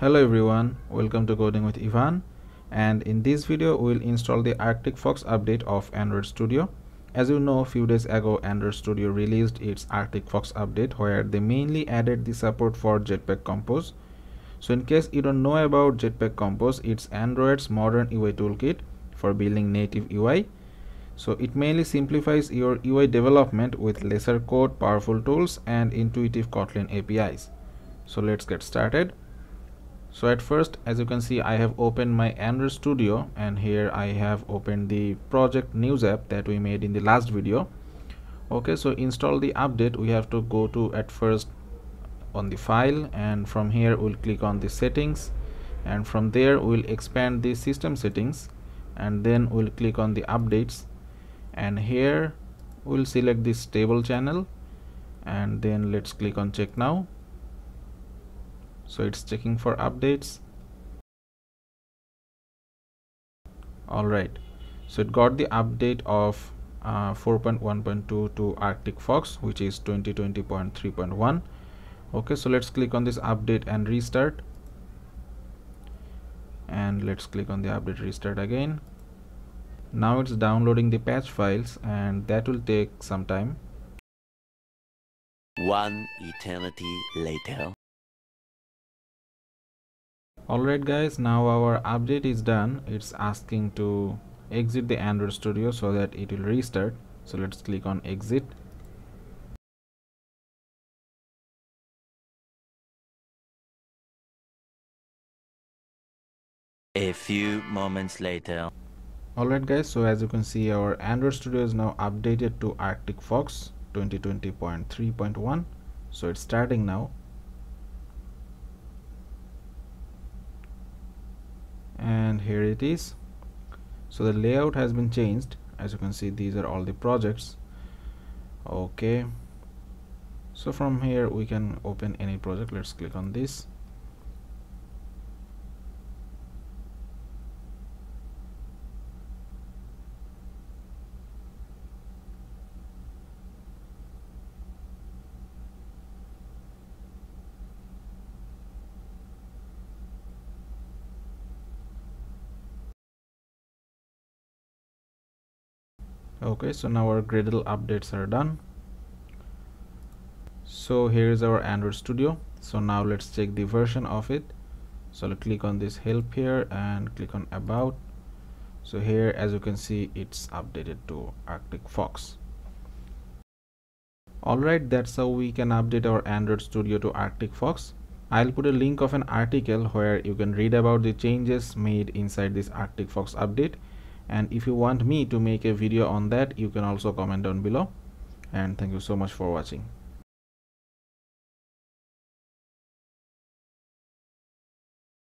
Hello everyone, welcome to Coding with Evan and in this video we'll install the Arctic Fox update of Android Studio. As you know, a few days ago Android Studio released its Arctic Fox update where they mainly added the support for Jetpack Compose. So in case you don't know about Jetpack Compose, it's Android's modern UI toolkit for building native UI. So it mainly simplifies your UI development with lesser code, powerful tools and intuitive Kotlin APIs. So let's get started so at first as you can see I have opened my Android Studio and here I have opened the project news app that we made in the last video. Okay so install the update. We have to go to at first on the file and from here we'll click on the settings. And from there we'll expand the system settings and then we'll click on the updates. And here we'll select the stable channel and then let's click on check now so it's checking for updates. Alright so it got the update of uh, 4.1.2 to Arctic Fox which is 2020.3.1 okay so let's click on this update and restart. And let's click on the update restart again. Now it's downloading the patch files and that will take some time. One eternity later alright guys now our update is done. It's asking to exit the android studio so that it will restart. So let's click on exit. A few moments later. Alright guys so as you can see our android studio is now updated to arctic fox 2020.3.1 so it's starting now and here it is. So the layout has been changed. As you can see these are all the projects. Okay. So from here we can open any project. Let's click on this okay so now our gradle updates are done. So here is our android studio. So now let's check the version of it. So I'll click on this help here and click on about. So here as you can see it's updated to arctic fox. Alright that's how we can update our android studio to arctic fox. I'll put a link of an article where you can read about the changes made inside this arctic fox update and if you want me to make a video on that you can also comment down below. And thank you so much for watching